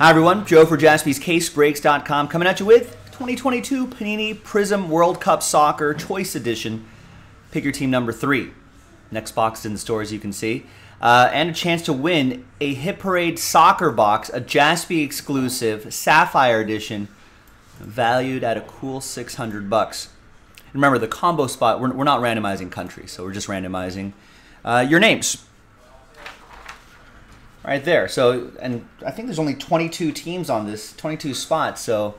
Hi, everyone. Joe for jaspyscasebreaks.com coming at you with 2022 Panini Prizm World Cup Soccer Choice Edition. Pick your team number three. Next box is in the store, as you can see. Uh, and a chance to win a Hit Parade soccer box, a Jaspy exclusive Sapphire Edition, valued at a cool 600 bucks. Remember, the combo spot, we're, we're not randomizing countries, so we're just randomizing uh, your names right there. So, and I think there's only 22 teams on this, 22 spots. So,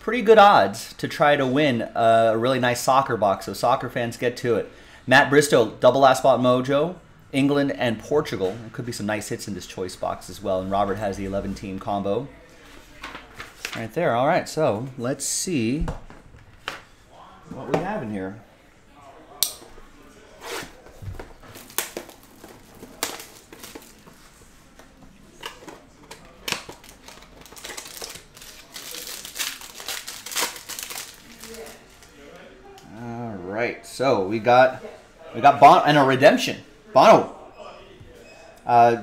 pretty good odds to try to win a really nice soccer box. So, soccer fans get to it. Matt Bristow, double last spot mojo, England and Portugal. There could be some nice hits in this choice box as well. And Robert has the 11 team combo. Right there. All right. So, let's see what we have in here. Right, so we got we got Bono and a redemption. Bono. Uh,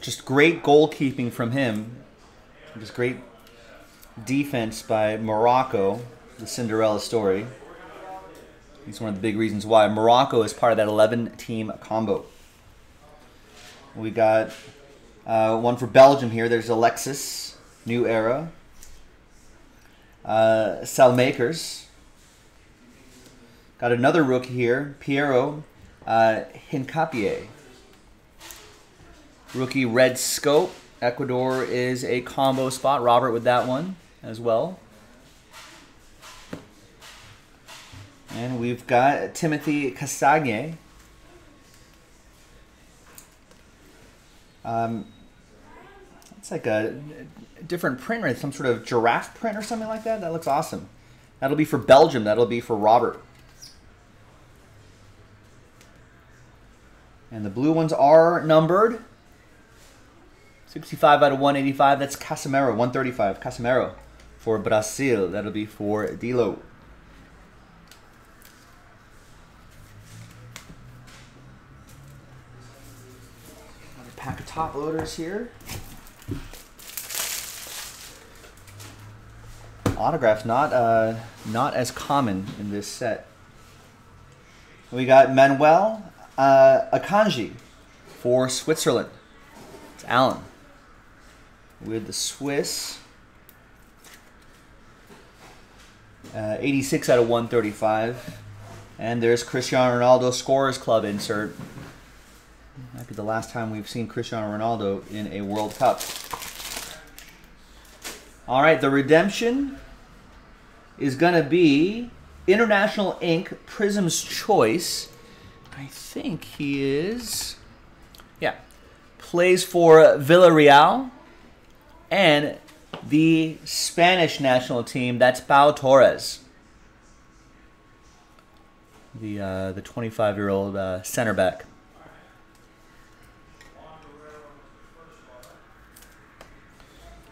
just great goalkeeping from him. Just great defense by Morocco, the Cinderella story. He's one of the big reasons why Morocco is part of that 11 team combo. We got uh, one for Belgium here. There's Alexis, New Era. Uh, Makers. Got another rookie here, Piero uh, Hincapié. Rookie Red Scope. Ecuador is a combo spot. Robert with that one as well. And we've got Timothy Castagne. Um, it's like a different print, right? Some sort of giraffe print or something like that. That looks awesome. That'll be for Belgium. That'll be for Robert. And the blue ones are numbered. 65 out of 185. That's Casemiro. 135. Casemiro for Brazil. That'll be for Dilo. Another pack of top loaders here. Autographs not uh, not as common in this set. We got Manuel uh, Akanji for Switzerland. It's Alan with the Swiss. Uh, 86 out of 135. And there's Cristiano Ronaldo Scorers Club insert. Might be the last time we've seen Cristiano Ronaldo in a World Cup. All right, the redemption is going to be International Ink Prizm's Choice. I think he is. Yeah. Plays for Villarreal and the Spanish national team. That's Pau Torres. The uh, the 25 year old uh, center back.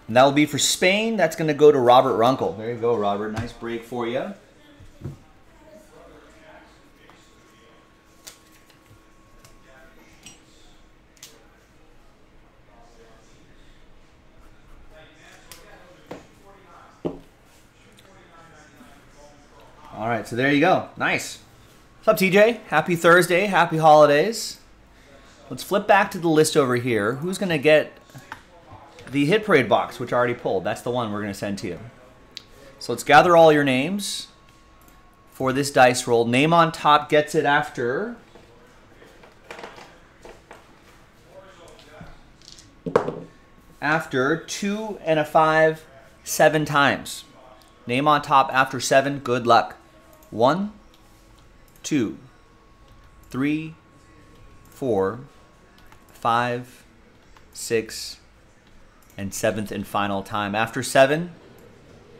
And that will be for Spain. That's going to go to Robert Runkle. There you go, Robert. Nice break for you. All right, so there you go. Nice. What's up, TJ? Happy Thursday. Happy holidays. Let's flip back to the list over here. Who's going to get the Hit Parade box, which I already pulled? That's the one we're going to send to you. So let's gather all your names for this dice roll. Name on top gets it after. After two and a five, seven times. Name on top after seven, good luck. One, two, three, four, five, six, and seventh and final time. After seven,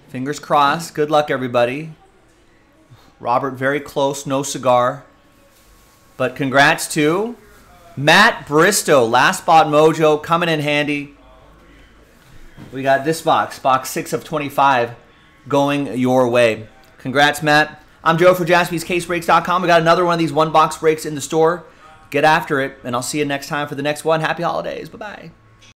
fingers crossed. Good luck, everybody. Robert, very close, no cigar. But congrats to Matt Bristow, last spot mojo, coming in handy. We got this box, box six of 25, going your way. Congrats, Matt. I'm Joe for jaspyscasebreaks.com. We got another one of these one box breaks in the store. Get after it, and I'll see you next time for the next one. Happy holidays. Bye bye.